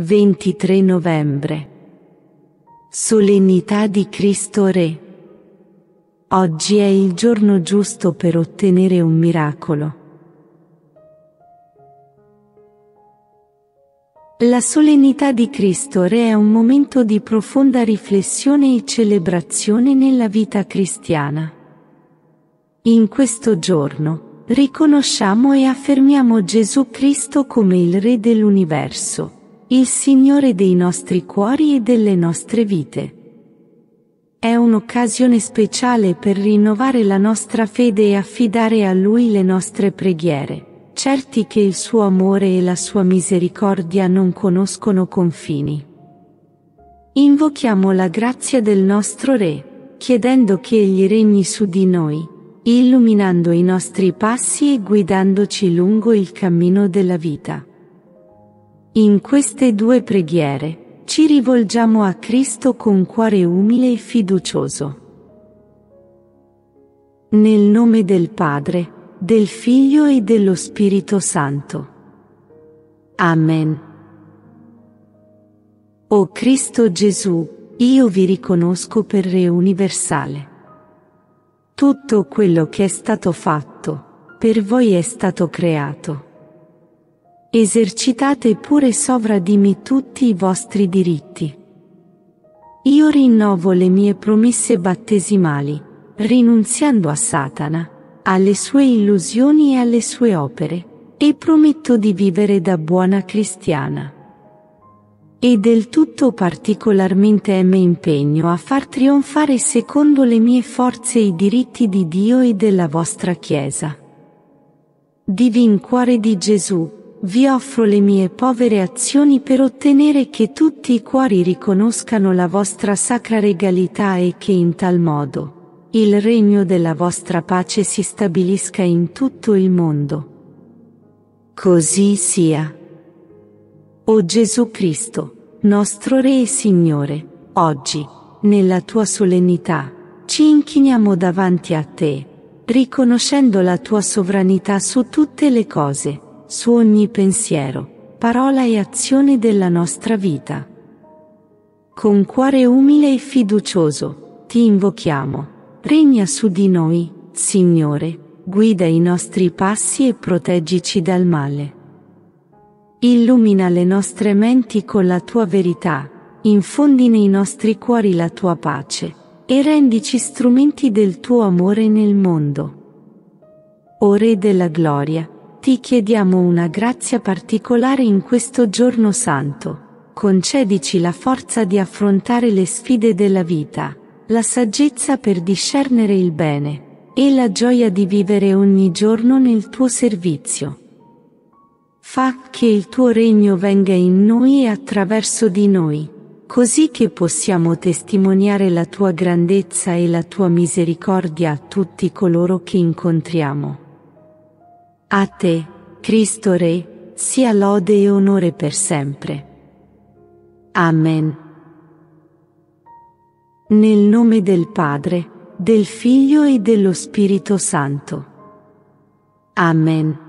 23 novembre. Solennità di Cristo Re. Oggi è il giorno giusto per ottenere un miracolo. La solennità di Cristo Re è un momento di profonda riflessione e celebrazione nella vita cristiana. In questo giorno, riconosciamo e affermiamo Gesù Cristo come il Re dell'universo il Signore dei nostri cuori e delle nostre vite. È un'occasione speciale per rinnovare la nostra fede e affidare a Lui le nostre preghiere, certi che il suo amore e la sua misericordia non conoscono confini. Invochiamo la grazia del nostro Re, chiedendo che Egli regni su di noi, illuminando i nostri passi e guidandoci lungo il cammino della vita. In queste due preghiere, ci rivolgiamo a Cristo con cuore umile e fiducioso. Nel nome del Padre, del Figlio e dello Spirito Santo. Amen. O Cristo Gesù, io vi riconosco per Re universale. Tutto quello che è stato fatto, per voi è stato creato Esercitate pure sovra di me tutti i vostri diritti. Io rinnovo le mie promesse battesimali, rinunziando a Satana, alle sue illusioni e alle sue opere, e prometto di vivere da buona cristiana. E del tutto particolarmente mi impegno a far trionfare secondo le mie forze i diritti di Dio e della vostra Chiesa. Divin cuore di Gesù, vi offro le mie povere azioni per ottenere che tutti i cuori riconoscano la vostra sacra regalità e che in tal modo il regno della vostra pace si stabilisca in tutto il mondo. Così sia. O Gesù Cristo, nostro Re e Signore, oggi, nella tua solennità, ci inchiniamo davanti a te, riconoscendo la tua sovranità su tutte le cose su ogni pensiero, parola e azione della nostra vita. Con cuore umile e fiducioso, ti invochiamo. Regna su di noi, Signore, guida i nostri passi e proteggici dal male. Illumina le nostre menti con la tua verità, infondi nei nostri cuori la tua pace, e rendici strumenti del tuo amore nel mondo. O Re della gloria, ti chiediamo una grazia particolare in questo giorno santo. Concedici la forza di affrontare le sfide della vita, la saggezza per discernere il bene, e la gioia di vivere ogni giorno nel tuo servizio. Fa che il tuo regno venga in noi e attraverso di noi, così che possiamo testimoniare la tua grandezza e la tua misericordia a tutti coloro che incontriamo. A te, Cristo Re, sia lode e onore per sempre. Amen. Nel nome del Padre, del Figlio e dello Spirito Santo. Amen.